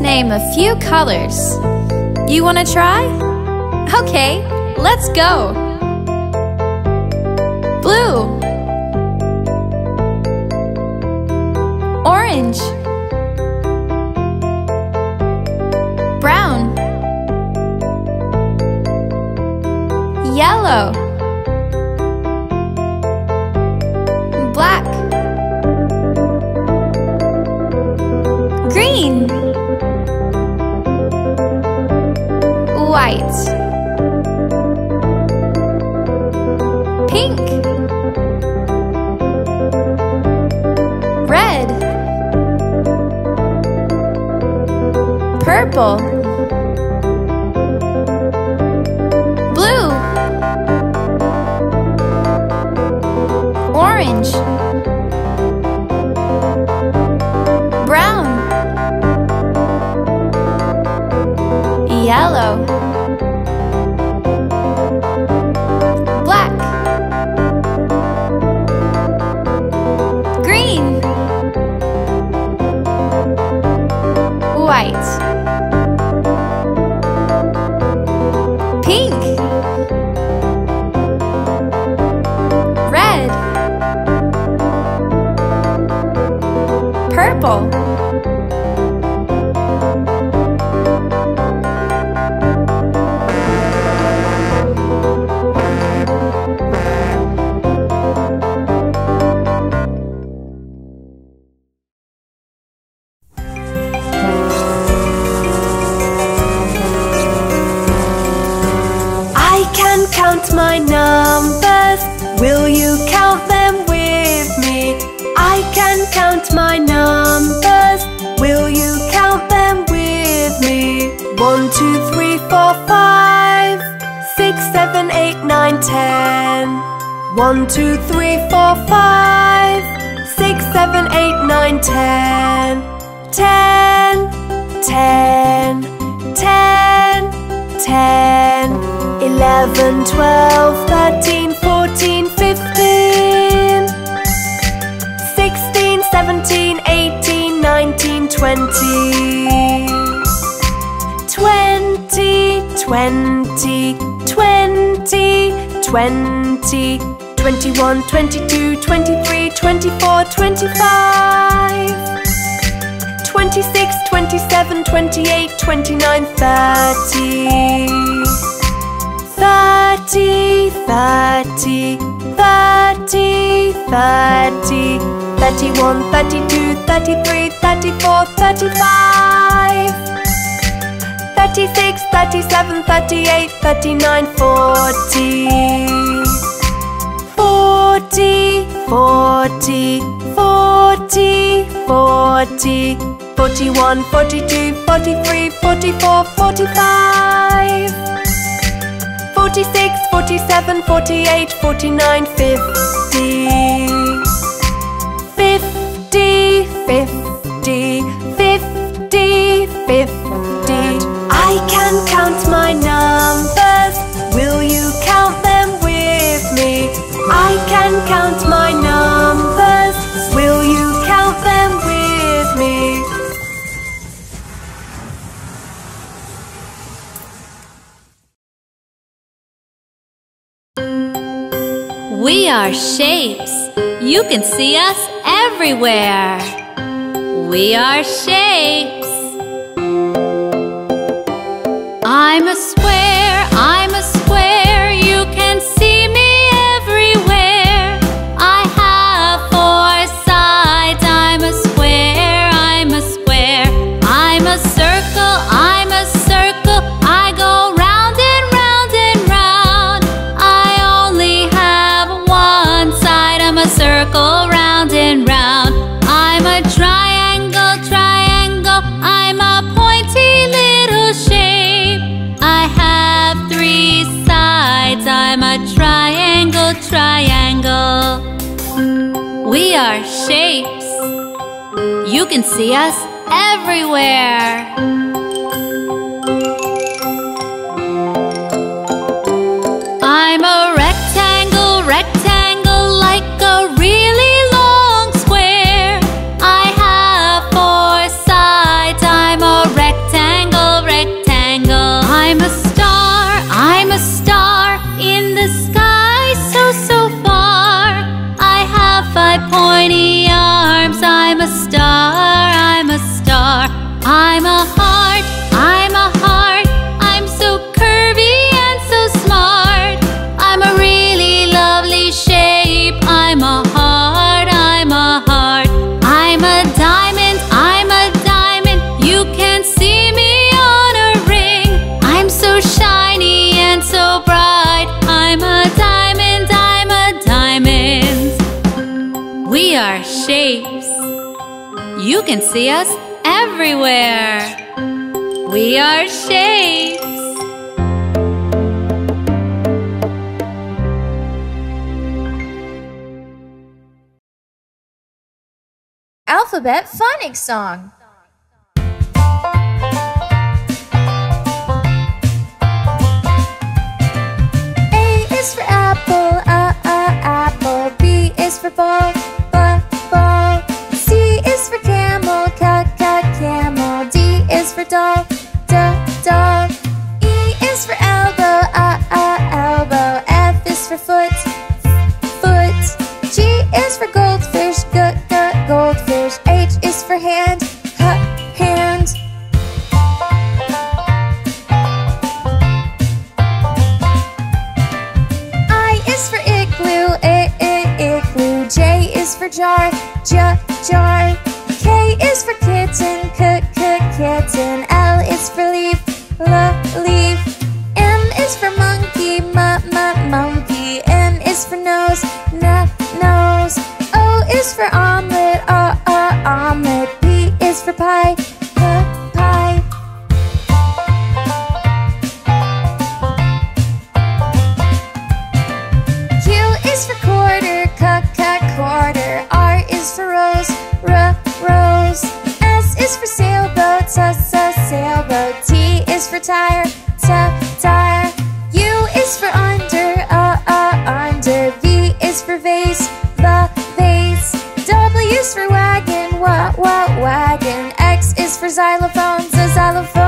Name a few colors. You wanna try? Okay, let's go. Blue Orange Brown Yellow White Pink. Red. Purple. Blue. Orange. Brown. Yellow One, two, three, four, five, six, seven, eight, nine, ten. One, two, three, four, five, six, seven, eight, nine, ten. Ten, ten, ten, ten. Eleven, twelve, thirteen, fourteen, fifteen. Sixteen, seventeen, eighteen, nineteen, twenty. Twenty, twenty, twenty, twenty. Twenty-one, twenty-two, twenty-three, twenty-four, twenty-five. 26, 27, 28, 29, 30. 30, 30, 30, 30. 31, 32, 33, 34, 35. 36, 37, 38, 39, 40. 40, 40, 40, 40, 41, 42, 43, 44, 45, 46, 47, 48, 49, 50, 50, 50, We are shapes. You can see us everywhere. We are shapes. I'm a square, I'm a square. Triangle. We are shapes. You can see us everywhere. shapes. You can see us everywhere. We are shapes. Alphabet Phonics Song. A is for apple, a, a, apple. B is for ball. nose wa wa wagon. X is for xylophones, a xylophone.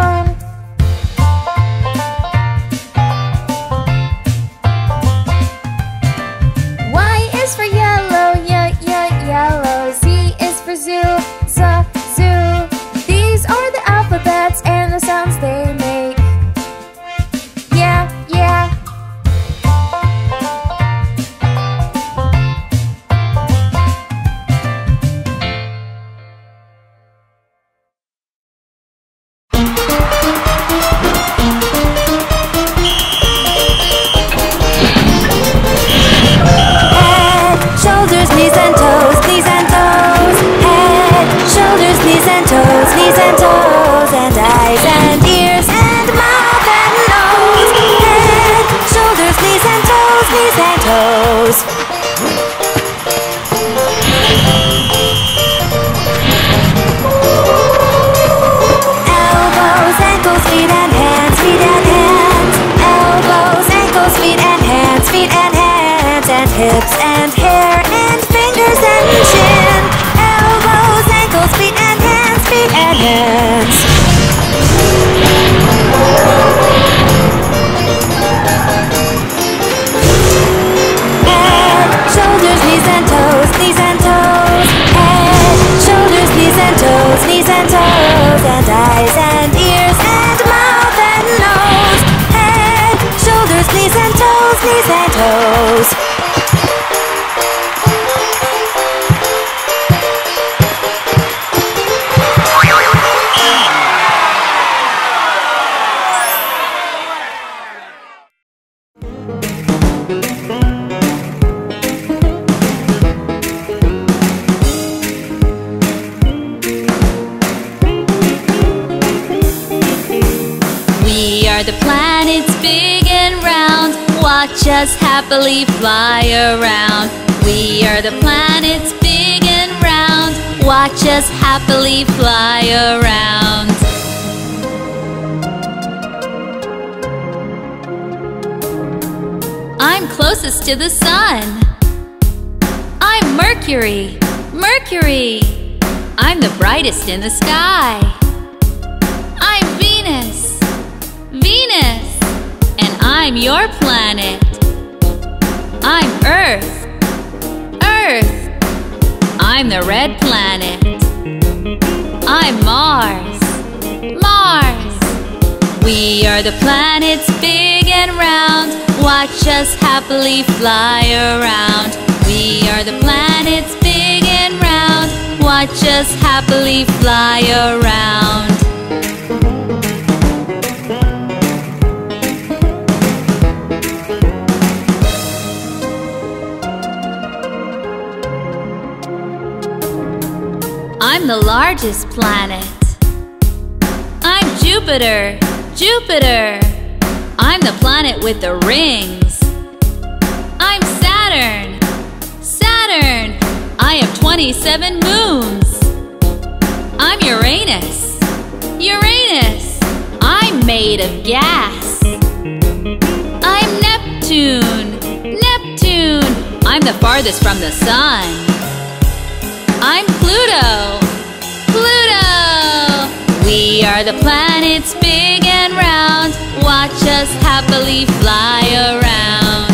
Watch us happily fly around. We are the planets big and round. Watch us happily fly around. I'm closest to the sun. I'm Mercury, Mercury. I'm the brightest in the sky. I'm Venus, Venus. I'm your planet. I'm Earth. Earth. I'm the red planet. I'm Mars. Mars. We are the planets big and round. Watch us happily fly around. We are the planets big and round. Watch us happily fly around. I'm the largest planet. I'm Jupiter, Jupiter. I'm the planet with the rings. I'm Saturn, Saturn. I have 27 moons. I'm Uranus, Uranus. I'm made of gas. I'm Neptune, Neptune. I'm the farthest from the sun. I'm Pluto, Pluto. We are the planets big and round. Watch us happily fly around.